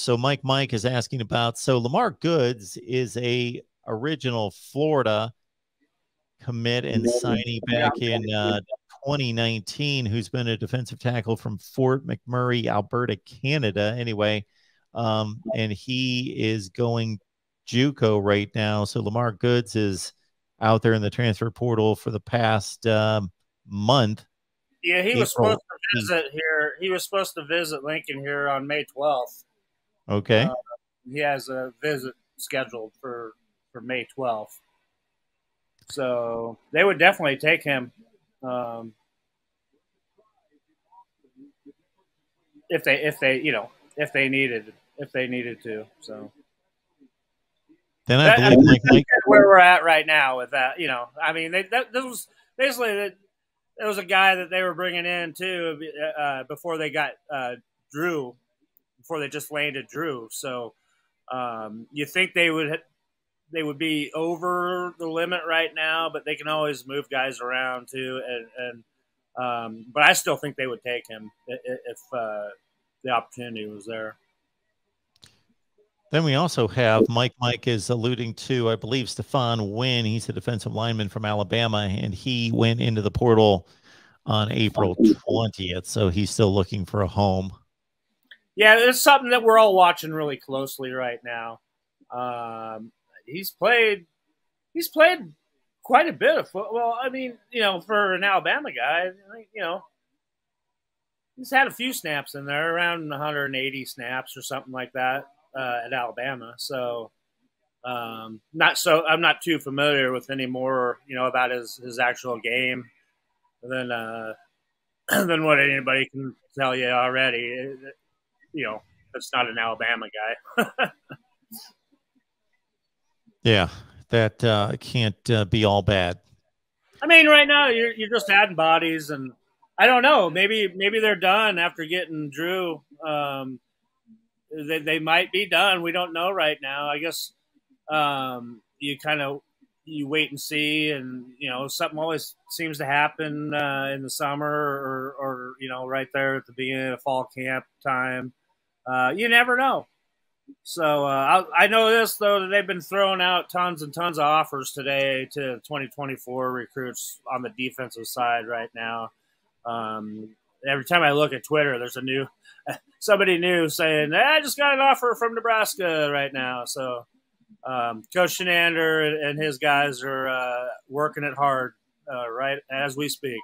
So Mike Mike is asking about so Lamar Goods is a original Florida commit and signee back in uh, 2019, who's been a defensive tackle from Fort McMurray, Alberta, Canada. Anyway, um, and he is going JUCO right now. So Lamar Goods is out there in the transfer portal for the past um, month. Yeah, he April. was supposed to visit here. He was supposed to visit Lincoln here on May 12th. Okay. Uh, he has a visit scheduled for for May 12th. So they would definitely take him um, if they if they you know if they needed if they needed to. So then I believe like, like, where we're at right now with that. You know, I mean, they, that, this was basically that there was a guy that they were bringing in too uh, before they got uh, Drew, before they just landed Drew. So um, you think they would they would be over the limit right now, but they can always move guys around too. And, and um, but I still think they would take him if uh, the opportunity was there. Then we also have Mike. Mike is alluding to, I believe, Stephon Wynn. He's a defensive lineman from Alabama, and he went into the portal on April 20th. So he's still looking for a home. Yeah, it's something that we're all watching really closely right now. Um, he's played he's played quite a bit of football. Well, I mean, you know, for an Alabama guy, you know, he's had a few snaps in there, around 180 snaps or something like that uh, at Alabama. So, um, not so I'm not too familiar with any more, you know, about his his actual game than uh, than what anybody can tell you already. You know, that's not an Alabama guy. Yeah, that uh, can't uh, be all bad. I mean, right now you're you're just adding bodies, and I don't know. Maybe maybe they're done after getting Drew. Um, they they might be done. We don't know right now. I guess um, you kind of you wait and see, and you know something always seems to happen uh, in the summer or or you know right there at the beginning of fall camp time. Uh, you never know. So uh, I, I, know this though that they've been throwing out tons and tons of offers today to 2024 recruits on the defensive side right now. Um, every time I look at Twitter, there's a new somebody new saying, "I just got an offer from Nebraska right now." So um, Coach Chinander and his guys are uh, working it hard uh, right as we speak.